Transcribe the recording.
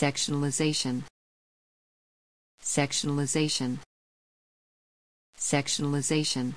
sectionalization. Sectionalization. Sectionalization.